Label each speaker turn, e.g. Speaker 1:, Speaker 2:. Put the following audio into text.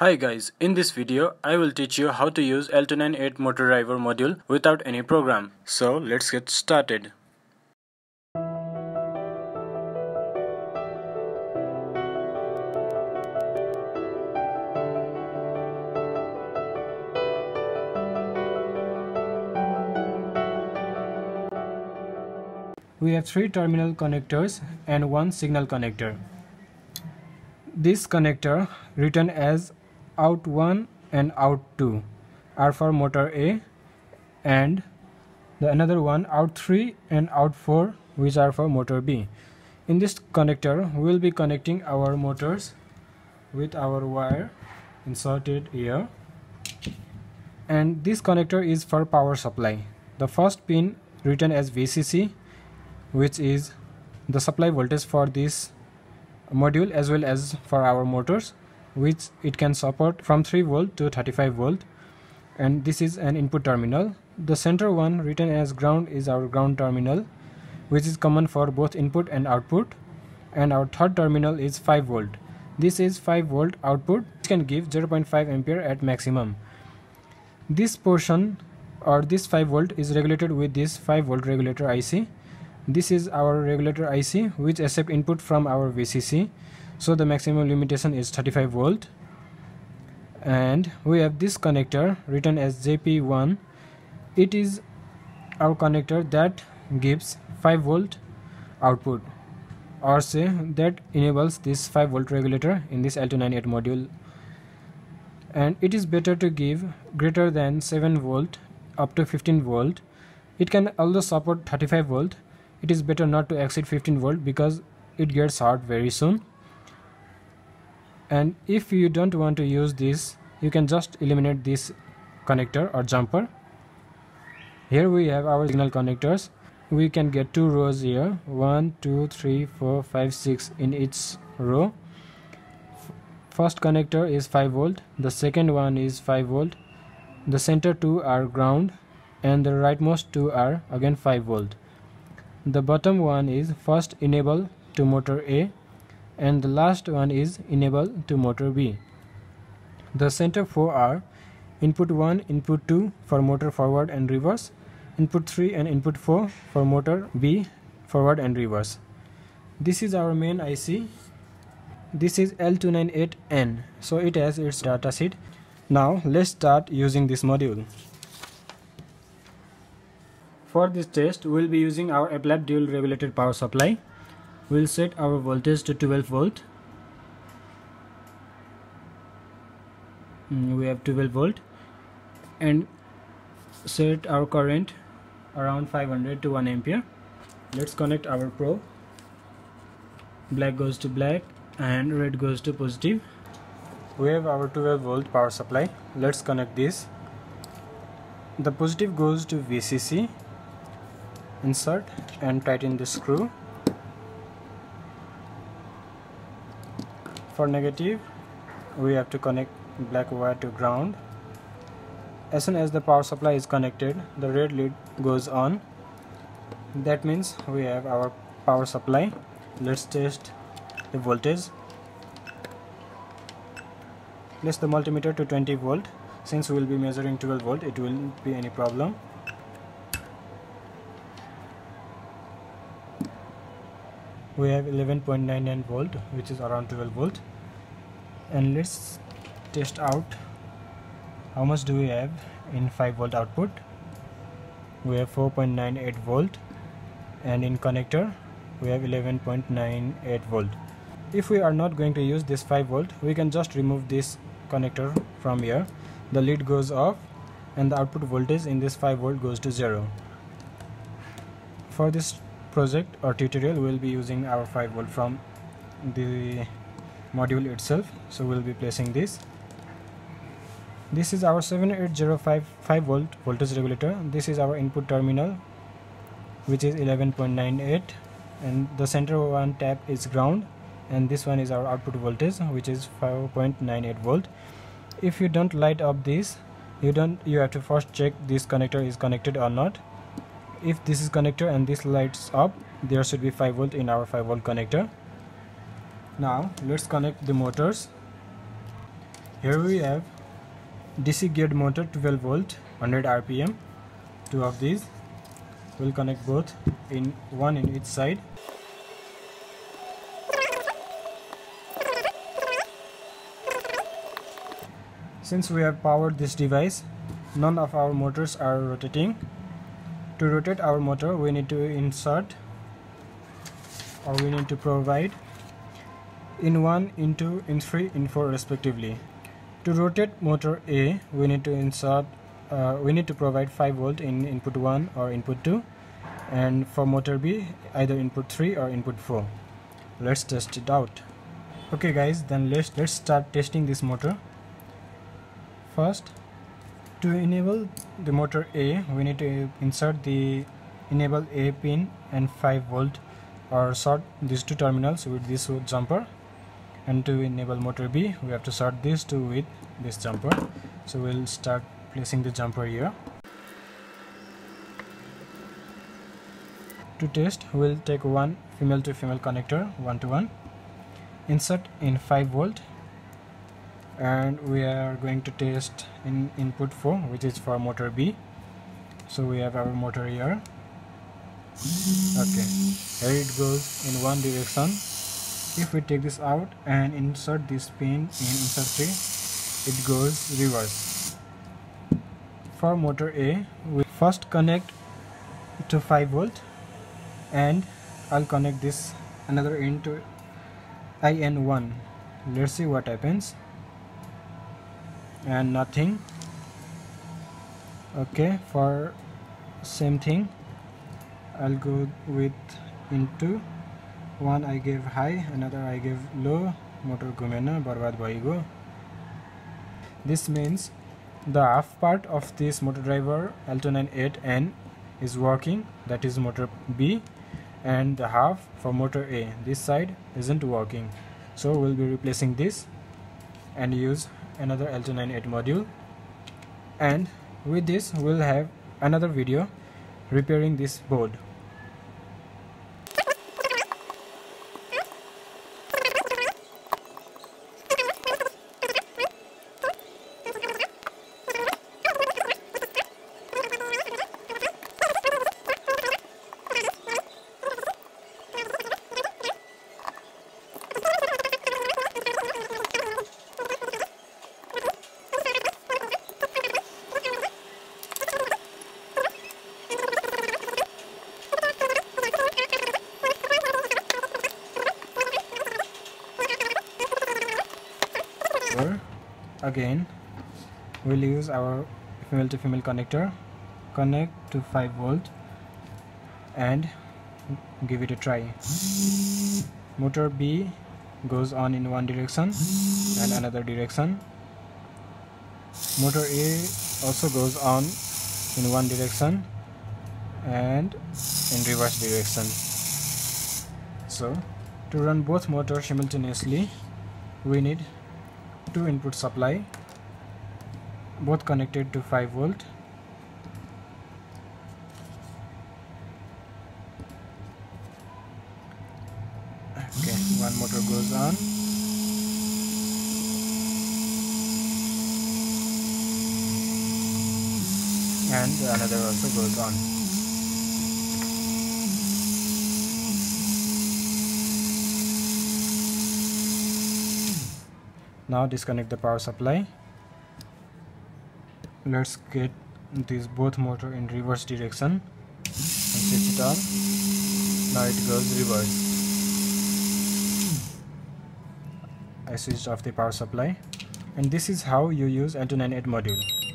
Speaker 1: Hi guys, in this video I will teach you how to use L298 motor driver module without any program. So let's get started. We have three terminal connectors and one signal connector. This connector written as out 1 and out 2 are for motor A and the another one out 3 and out 4 which are for motor B. In this connector we will be connecting our motors with our wire inserted here and this connector is for power supply. The first pin written as VCC which is the supply voltage for this module as well as for our motors which it can support from 3 volt to 35 volt. And this is an input terminal. The center one written as ground is our ground terminal which is common for both input and output. And our third terminal is 5 volt. This is 5 volt output which can give 0.5 ampere at maximum. This portion or this 5 volt is regulated with this 5 volt regulator IC this is our regulator IC which accept input from our VCC so the maximum limitation is 35 volt. And we have this connector written as JP1 it is our connector that gives 5 volt output or say that enables this 5 volt regulator in this L298 module. And it is better to give greater than 7 volt up to 15 volt. It can also support 35 volt. It is better not to exceed 15 volt because it gets hot very soon and if you don't want to use this you can just eliminate this connector or jumper. Here we have our signal connectors. We can get two rows here. One two three four five six in each row. First connector is 5 volt. The second one is 5 volt. The center two are ground and the rightmost two are again 5 volt. The bottom one is first enable to motor A and the last one is enable to motor B. The center 4 are input 1, input 2 for motor forward and reverse, input 3 and input 4 for motor B forward and reverse. This is our main IC. This is L298N so it has its datasheet. Now let's start using this module. For this test, we will be using our AppLab dual regulated power supply. We will set our voltage to 12 volt. Mm, we have 12 volt and set our current around 500 to 1 ampere. Let's connect our probe. Black goes to black and red goes to positive. We have our 12 volt power supply. Let's connect this. The positive goes to VCC insert and tighten the screw for negative we have to connect black wire to ground. As soon as the power supply is connected the red lead goes on. That means we have our power supply. Let's test the voltage. Place the multimeter to 20 volt. Since we will be measuring 12 volt it will not be any problem we have 11.99 volt which is around 12 volt. And let's test out how much do we have in 5 volt output. We have 4.98 volt. And in connector we have 11.98 volt. If we are not going to use this 5 volt we can just remove this connector from here. The lead goes off and the output voltage in this 5 volt goes to 0 for this project or tutorial we'll be using our 5 volt from the module itself. So we'll be placing this. This is our 7805 5 volt voltage regulator. This is our input terminal which is 11.98 and the center one tap is ground. And this one is our output voltage which is 5.98 volt. If you don't light up this you don't you have to first check this connector is connected or not if this is connector and this lights up there should be 5 volt in our 5 volt connector. Now let's connect the motors. Here we have DC geared motor 12 volt 100 rpm two of these we'll connect both in one in each side. Since we have powered this device none of our motors are rotating to rotate our motor we need to insert or we need to provide in 1 in 2 in 3 in 4 respectively. To rotate motor A we need to insert uh, we need to provide 5 volt in input 1 or input 2 and for motor B either input 3 or input 4 let's test it out. Okay guys then let's let's start testing this motor. First to enable the motor A we need to insert the enable A pin and 5 volt or short these two terminals with this jumper. And to enable motor B we have to short these two with this jumper. So we'll start placing the jumper here. To test we'll take one female to female connector one to one. Insert in 5 volt and we are going to test in input 4 which is for motor B. So we have our motor here. Okay. Here it goes in one direction. If we take this out and insert this pin in insert 3 it goes reverse. For motor A we first connect to 5 volt and I'll connect this another end to IN1 let's see what happens and nothing. Okay for same thing. I'll go with IN2. One I gave high another I gave low. Motor gumena barbad bhaigo this means the half part of this motor driver L298N is working. That is motor B and the half for motor A. This side isn't working. So we'll be replacing this and use another L298 module. And with this we'll have another video repairing this board again we'll use our female to female connector. Connect to 5 volt and give it a try. Motor B goes on in one direction and another direction. Motor A also goes on in one direction and in reverse direction. So to run both motors simultaneously we need two input supply both connected to 5 volt. Okay one motor goes on. And another also goes on now disconnect the power supply. Let's get this both motor in reverse direction and switch it on. Now it goes reverse. I switched off the power supply. And this is how you use L298 module